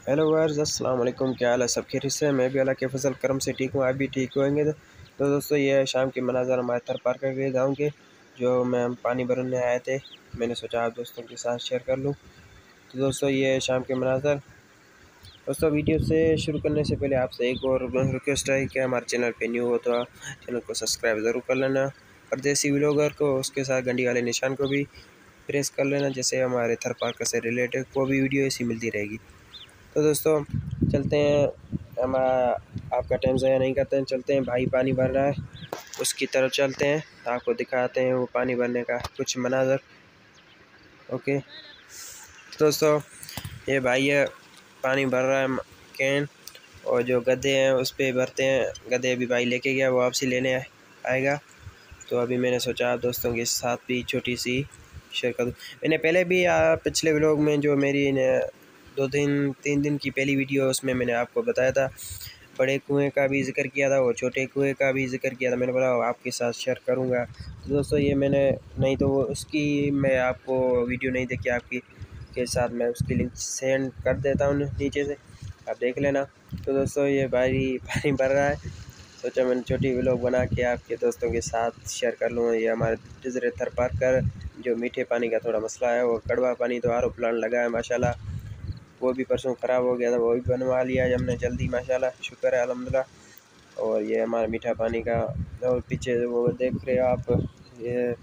Hello verse वालेकुम क्या हाल है? सब खैर से मैं भी अल्लाह के फ़सल करम से ठीक हूँ। आप भी ठीक होंगे तो? दोस्तों, ये शाम के मनाजर हमारे थर पार कर गए गाँव के जो मैं पानी भरने आए थे। मैंने सोचा आप दोस्तों के साथ शेयर कर लूँ। तो दोस्तों, ये शाम के मनाजर। दोस्तों, वीडियो से शुरू करने से पहले आपसे एक और रिक्वेस्ट है कि हमारे चैनल पर न्यू हो तो चैनल को सब्सक्राइब ज़रूर कर लेना और देसी व्लॉगर को, उसके साथ घंटी वाले निशान को भी प्रेस कर लेना जैसे हमारे थर पार्क से रिलेटेड को भी वीडियो ऐसी मिलती रहेगी। तो दोस्तों चलते हैं। हम आपका टाइम ज़ाया नहीं करते हैं। चलते हैं, भाई पानी भर रहा है। उसकी तरफ़ चलते हैं। आपको दिखाते हैं वो पानी भरने का कुछ मनाजर। ओके। दोस्तों, ये भाई है, पानी भर रहा है कैन और जो गद्दे हैं, उस पर भरते हैं। गद्दे अभी भाई लेके गया, वो आपसे लेने आएगा। तो अभी मैंने सोचा दोस्तों के साथ भी छोटी सी शेयर कर। दूँ मैंने पहले भी पिछले व्लॉग में जो मेरी दो दिन, तीन दिन की पहली वीडियो उसमें मैंने आपको बताया था। बड़े कुएँ का भी ज़िक्र किया था और छोटे कुएँ का भी ज़िक्र किया था। मैंने बोला आपके साथ शेयर करूँगा। तो दोस्तों, ये मैंने, नहीं तो उसकी मैं आपको वीडियो नहीं देखी, आपकी के साथ मैं उसकी लिंक सेंड कर देता हूँ नीचे से। आप देख लेना। तो दोस्तों, ये भाई पानी भर रहा है। सोचा मैंने छोटी व्लॉग बना के आपके दोस्तों के साथ शेयर कर लूँ। ये हमारे डिजरे थर पार कर जो मीठे पानी का थोड़ा मसला है, वो कड़वा पानी तो आर प्लांट लगा है, माशाल्लाह। वो भी परसों ख़राब हो गया था, वो भी बनवा लिया हमने जल्दी, माशाल्लाह, शुक्र है अलहमदिल्ला और ये हमारा मीठा पानी का और पीछे वो देख रहे हो आप, ये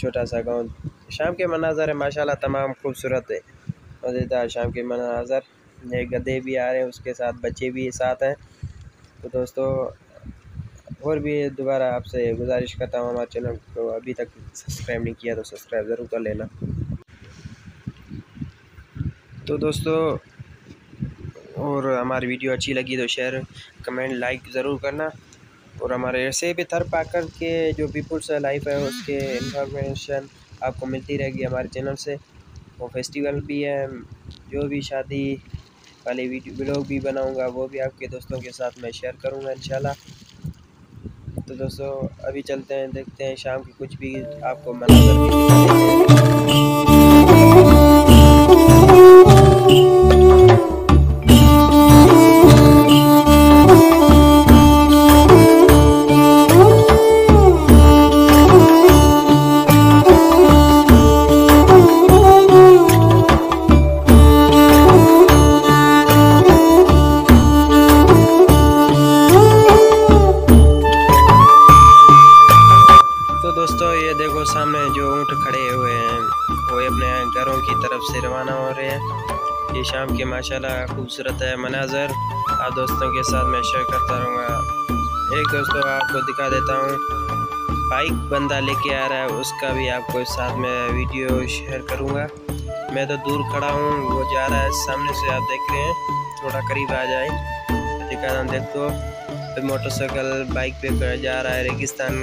छोटा सा गाँव, शाम के मनाजर है, माशाल्लाह, तमाम खूबसूरत है, मज़ेदार शाम के मनाजर। ये गधे भी आ रहे हैं, उसके साथ बच्चे भी साथ हैं। तो दोस्तों, और भी दोबारा आपसे गुजारिश करता हूँ, हमारे चैनल को अभी तक सब्सक्राइब नहीं किया तो सब्सक्राइब ज़रूर कर लेना। तो दोस्तों, और हमारी वीडियो अच्छी लगी तो शेयर कमेंट लाइक ज़रूर करना। और हमारे ऐसे भी थर पाकर के जो पीपुल्स लाइफ है, उसके इंफॉर्मेशन आपको मिलती रहेगी हमारे चैनल से। वो फेस्टिवल भी है, जो भी शादी वाले वीडियो ब्लॉग भी बनाऊँगा, वो भी आपके दोस्तों के साथ मैं शेयर करूँगा इंशाल्लाह। तो दोस्तों, अभी चलते हैं, देखते हैं शाम की कुछ भी आपको मनाजर देखो सामने जो ऊँट खड़े हुए हैं वो अपने घरों की तरफ़ से रवाना हो रहे हैं। ये शाम के माशाल्लाह खूबसूरत है मनाजर। आप दोस्तों के साथ मैं शेयर करता रहूँगा। एक दोस्तों, आपको दिखा देता हूँ, बाइक बंदा लेके आ रहा है, उसका भी आपको साथ में वीडियो शेयर करूँगा। मैं तो दूर खड़ा हूँ, वो जा रहा है सामने से, आप देख रहे हैं, थोड़ा करीब आ जाए। दिखा रहा देखो मोटरसाइकिल बाइक पे जा रहा है, रेगिस्तान।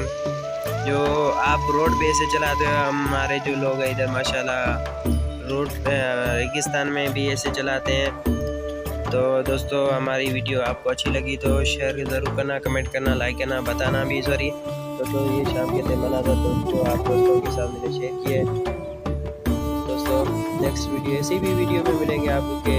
जो आप रोड पे ऐसे चलाते हो, हमारे जो लोग हैं इधर, माशाल्लाह, रोड रेगिस्तान में भी ऐसे चलाते हैं। तो दोस्तों, हमारी वीडियो आपको अच्छी लगी तो शेयर ज़रूर करना कमेंट करना लाइक करना, बताना भी सॉरी दोस्तों, ये शाम के दिन मना था तो जो आप दोस्तों के साथ मैंने शेयर किए। दोस्तों नेक्स्ट वीडियो ऐसी भी वीडियो में मिलेंगे आपके।